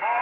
For